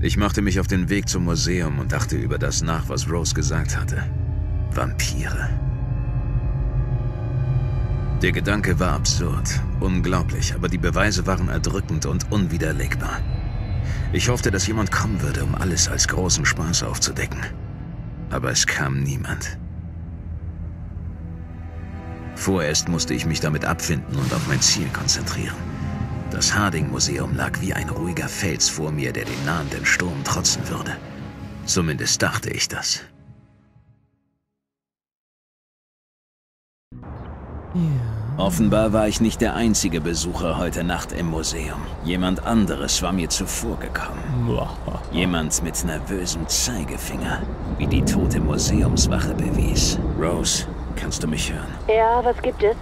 Ich machte mich auf den Weg zum Museum und dachte über das nach, was Rose gesagt hatte. Vampire. Der Gedanke war absurd, unglaublich, aber die Beweise waren erdrückend und unwiderlegbar. Ich hoffte, dass jemand kommen würde, um alles als großen Spaß aufzudecken. Aber es kam niemand. Vorerst musste ich mich damit abfinden und auf mein Ziel konzentrieren. Das Harding-Museum lag wie ein ruhiger Fels vor mir, der den nahenden Sturm trotzen würde. Zumindest dachte ich das. Offenbar war ich nicht der einzige Besucher heute Nacht im Museum. Jemand anderes war mir zuvorgekommen. Jemand mit nervösem Zeigefinger, wie die tote Museumswache bewies. Rose, kannst du mich hören? Ja, was gibt es?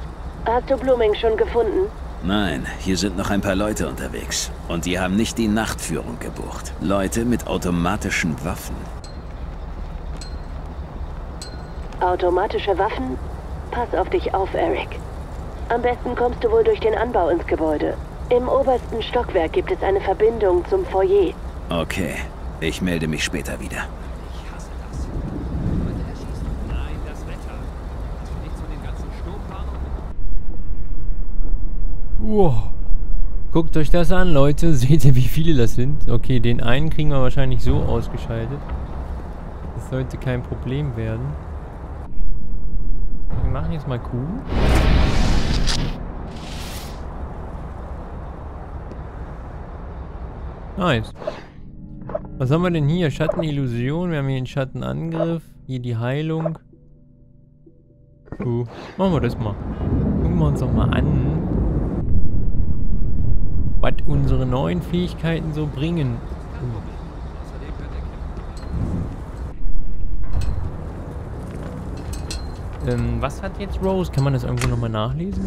Hast du Blooming schon gefunden? Nein, hier sind noch ein paar Leute unterwegs. Und die haben nicht die Nachtführung gebucht. Leute mit automatischen Waffen. Automatische Waffen? Pass auf dich auf, Eric. Am besten kommst du wohl durch den Anbau ins Gebäude. Im obersten Stockwerk gibt es eine Verbindung zum Foyer. Okay, ich melde mich später wieder. Ich hasse das. Leute erschießen. Nein, das Wetter. Hast du nichts von den ganzen Sturmwarnungen? Wow. Guckt euch das an, Leute. Seht ihr, wie viele das sind? Okay, den einen kriegen wir wahrscheinlich so ausgeschaltet. Das sollte kein Problem werden. Wir machen jetzt mal Q. Nice. Was haben wir denn hier? Schattenillusion. Wir haben hier den Schattenangriff. Hier die Heilung. Uh, machen wir das mal. Gucken wir uns doch mal an. Was unsere neuen Fähigkeiten so bringen. Ähm, was hat jetzt Rose? Kann man das irgendwo nochmal nachlesen?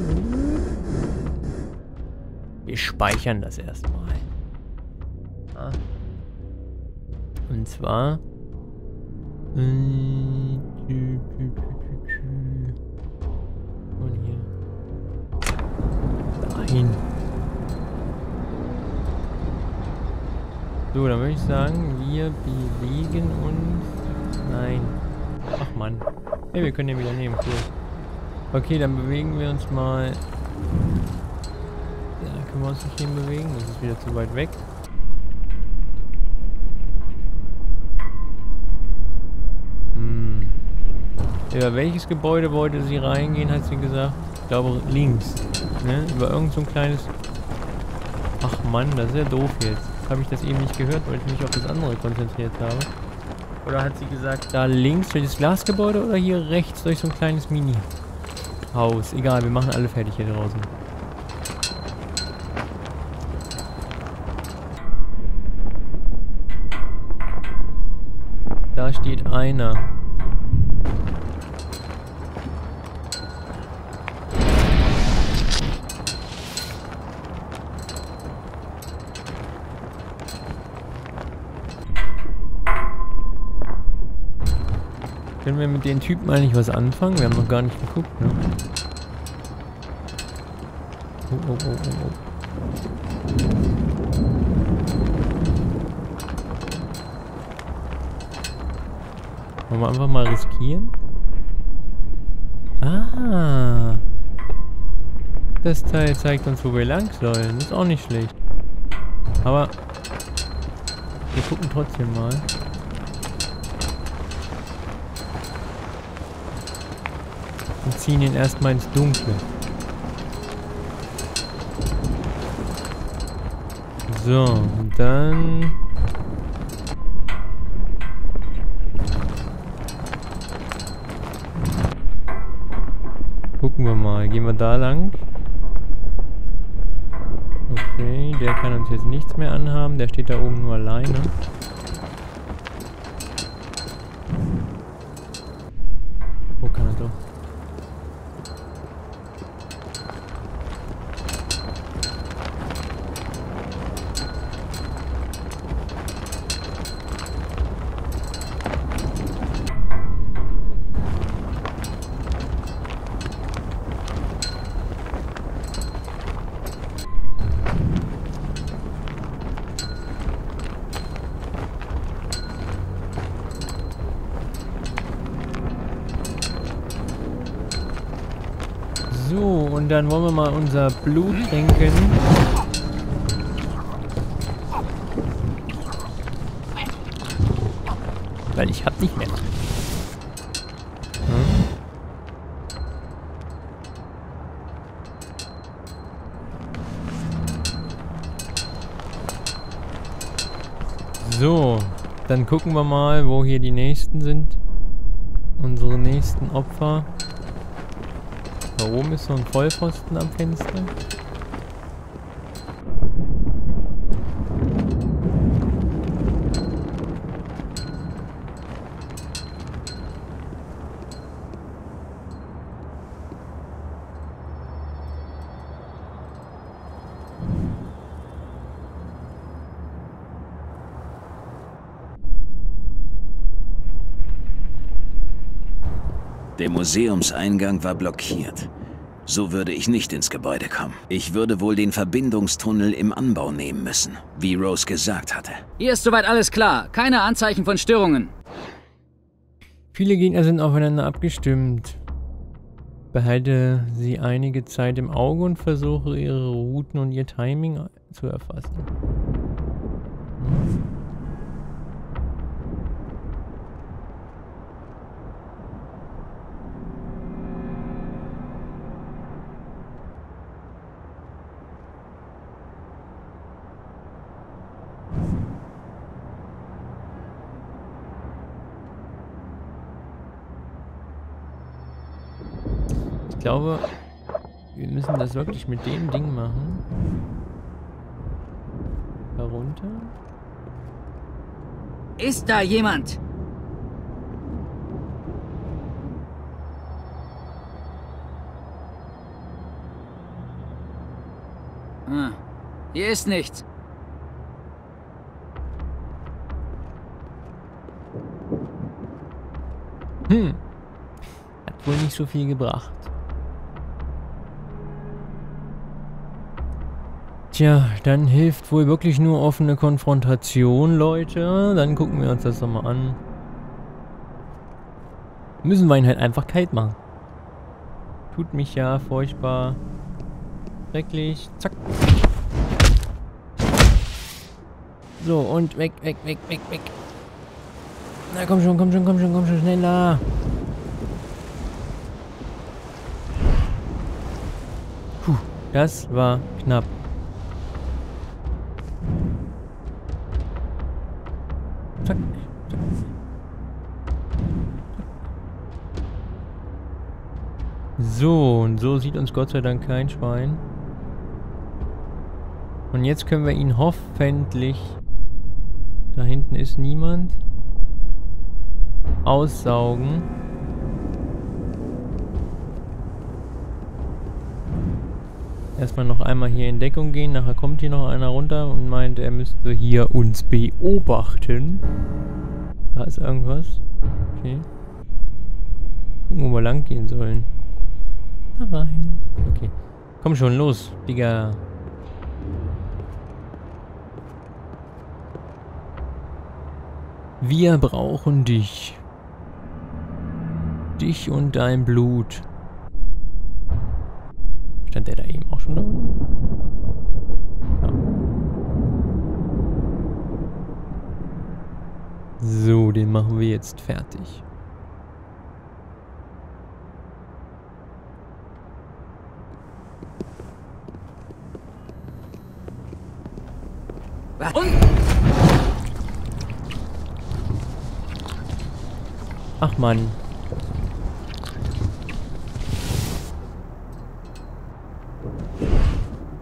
Wir speichern das erstmal. Ah. Und zwar. äh, So, dann würde ich sagen, wir bewegen uns. Nein. Ach man. Hey, wir können den wieder nehmen, cool. Okay, dann bewegen wir uns mal. Ja, können wir uns nicht hin bewegen, das ist wieder zu weit weg. Hm. Über welches Gebäude wollte sie reingehen, hat sie gesagt? Ich glaube links. Ne? Über irgend so ein kleines... Ach Mann, das ist ja doof jetzt. Habe ich das eben nicht gehört, weil ich mich auf das andere konzentriert habe. Oder hat sie gesagt, da links durch das Glasgebäude oder hier rechts durch so ein kleines Mini-Haus? Egal, wir machen alle fertig hier draußen. Da steht einer. Können wir mit den Typen eigentlich was anfangen? Wir haben noch gar nicht geguckt, ne? Oh, oh, oh, oh, oh. Wollen wir einfach mal riskieren? Ah. Das Teil zeigt uns, wo wir lang sollen. Ist auch nicht schlecht. Aber wir gucken trotzdem mal. Ziehen ihn erstmal ins Dunkle. So, und dann... Gucken wir mal. Gehen wir da lang? Okay, der kann uns jetzt nichts mehr anhaben. Der steht da oben nur alleine. Dann wollen wir mal unser Blut trinken. Weil ich hab nicht mehr. So, dann gucken wir mal, wo hier die nächsten sind. Unsere nächsten Opfer. Da oben ist so ein Vollpfosten am Fenster. Der Museumseingang war blockiert. So würde ich nicht ins Gebäude kommen. Ich würde wohl den Verbindungstunnel im Anbau nehmen müssen, wie Rose gesagt hatte. Hier ist soweit alles klar. Keine Anzeichen von Störungen. Viele Gegner sind aufeinander abgestimmt. Behalte sie einige Zeit im Auge und versuche ihre Routen und ihr Timing zu erfassen. Hm. Ich glaube, wir müssen das wirklich mit dem Ding machen. Herunter. Ist da jemand? Ah, hier ist nichts. Hm. Hat wohl nicht so viel gebracht. Tja, dann hilft wohl wirklich nur offene Konfrontation, Leute. Dann gucken wir uns das nochmal an. Müssen wir ihn halt einfach kalt machen. Tut mich ja furchtbar schrecklich. Zack. So, und weg, weg, weg, weg, weg. Na, komm schon, komm schon, komm schon, komm schon, schneller. Puh, das war knapp. So, und so sieht uns Gott sei Dank kein Schwein. Und jetzt können wir ihn hoffentlich... Da hinten ist niemand. Aussaugen. Erstmal noch einmal hier in Deckung gehen. Nachher kommt hier noch einer runter und meint, er müsste hier uns beobachten. Da ist irgendwas. Okay. Gucken, wo wir lang gehen sollen. Da rein. Okay. Komm schon, los, Digga. Wir brauchen dich. Dich und dein Blut. Stand der da eben auch schon da unten? Ja. So, den machen wir jetzt fertig. Und? Ach Mann.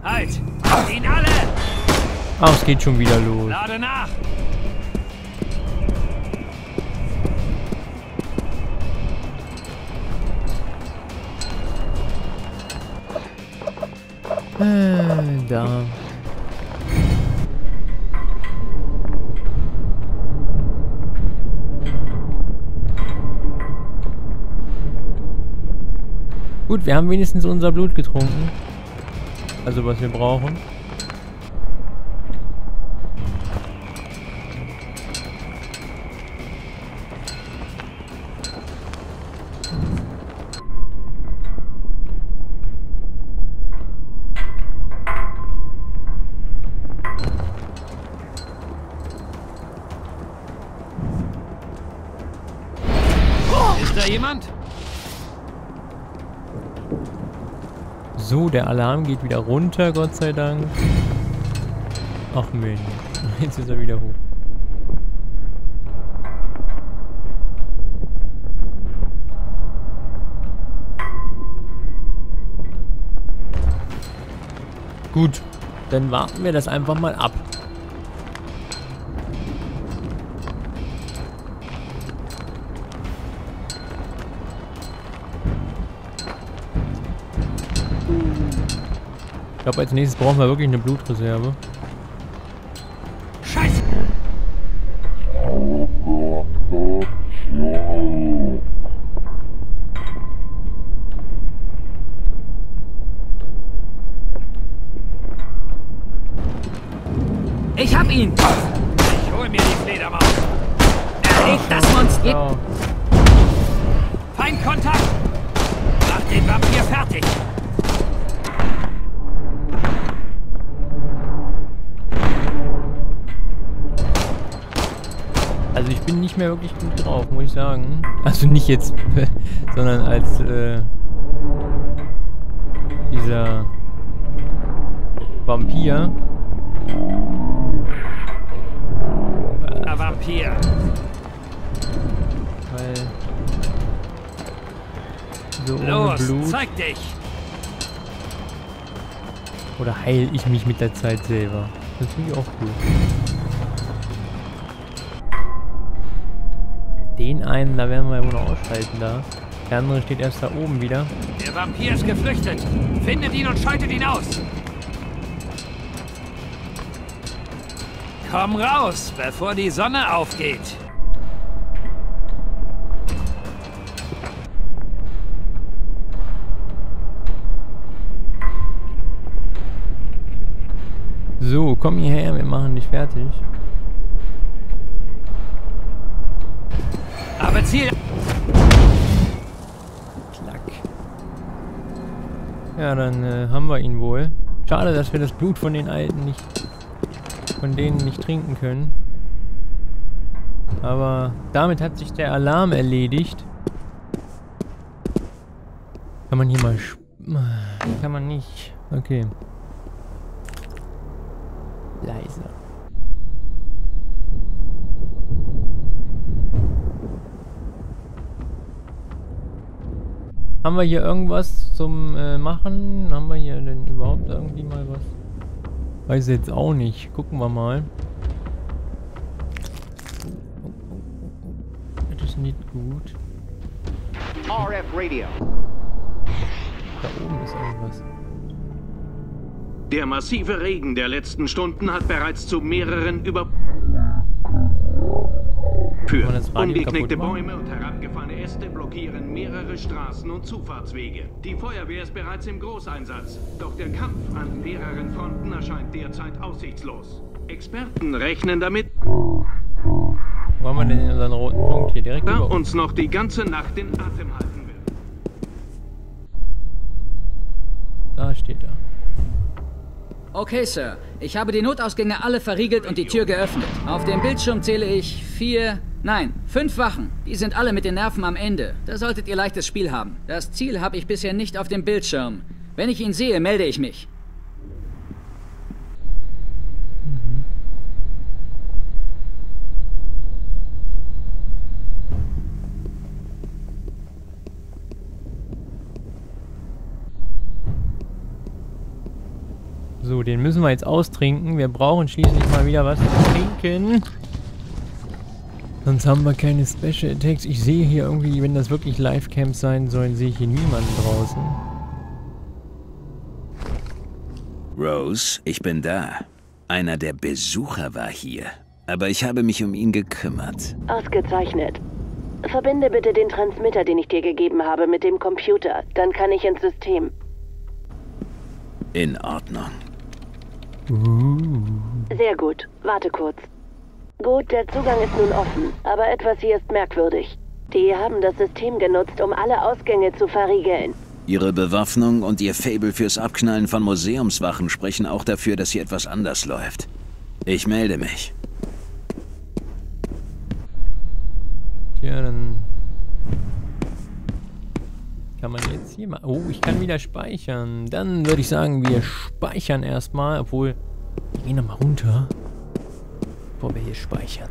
Halt! Ihn alle! Ach, es geht schon wieder los. Lade nach! Äh, da. Gut, wir haben wenigstens unser Blut getrunken. Also was wir brauchen. Ist da jemand? So, der Alarm geht wieder runter, Gott sei Dank. Ach Mensch, jetzt ist er wieder hoch. Gut, dann warten wir das einfach mal ab. Glaube, als nächstes brauchen wir wirklich eine Blutreserve. Scheiße! Ich hab ihn! Ich hol mir die Fledermaus. Erlegt das Monster! Ja. Feindkontakt! Mach den Vampir fertig! Bin nicht mehr wirklich gut drauf, muss ich sagen. Also nicht jetzt, sondern als äh, dieser Vampir. Der Vampir. Weil so Los, Blut. zeig dich! Oder heil ich mich mit der Zeit selber. Das finde ich auch cool. Einen, da werden wir ja wohl noch ausschalten da. Der andere steht erst da oben wieder. Der Vampir ist geflüchtet. Findet ihn und schaltet ihn aus. Komm raus, bevor die Sonne aufgeht. So, komm hierher, wir machen dich fertig. Aber Ziel... Klack. Ja, dann äh, haben wir ihn wohl. Schade, dass wir das Blut von den Alten nicht... von denen nicht trinken können. Aber damit hat sich der Alarm erledigt. Kann man hier mal... Kann man nicht. Okay. Leise. Haben wir hier irgendwas zum äh, Machen? Haben wir hier denn überhaupt irgendwie mal was? Weiß jetzt auch nicht. Gucken wir mal. Das ist nicht gut. RF Radio. Da oben ist irgendwas. Der massive Regen der letzten Stunden hat bereits zu mehreren über Radio Umgeknickte? Bäume und herabgefahrene Äste blockieren mehrere Straßen und Zufahrtswege. Die Feuerwehr ist bereits im Großeinsatz. Doch der Kampf an mehreren Fronten erscheint derzeit aussichtslos. Experten rechnen damit, Wo haben wir denn unseren roten Punkt hier? Direkt da über uns. uns noch die ganze Nacht den Atem halten wird. Da steht er. Okay, Sir. Ich habe die Notausgänge alle verriegelt und die Tür geöffnet. Auf dem Bildschirm zähle ich vier, nein, fünf Wachen. Die sind alle mit den Nerven am Ende. Da solltet ihr leichtes Spiel haben. Das Ziel habe ich bisher nicht auf dem Bildschirm. Wenn ich ihn sehe, melde ich mich. So, den müssen wir jetzt austrinken. Wir brauchen schließlich mal wieder was zu trinken. Sonst haben wir keine Special Attacks. Ich sehe hier irgendwie, wenn das wirklich Live-Camps sein sollen, sehe ich hier niemanden draußen. Rose, ich bin da. Einer der Besucher war hier. Aber ich habe mich um ihn gekümmert. Ausgezeichnet. Verbinde bitte den Transmitter, den ich dir gegeben habe, mit dem Computer. Dann kann ich ins System. In Ordnung. Sehr gut. Warte kurz. Gut, der Zugang ist nun offen, aber etwas hier ist merkwürdig. Die haben das System genutzt, um alle Ausgänge zu verriegeln. Ihre Bewaffnung und ihr Fable fürs Abknallen von Museumswachen sprechen auch dafür, dass hier etwas anders läuft. Ich melde mich. Tja, dann kann man jetzt hier mal... Oh, ich kann wieder speichern. Dann würde ich sagen, wir speichern erstmal. Obwohl, wir gehen nochmal runter. Bevor wir hier speichern.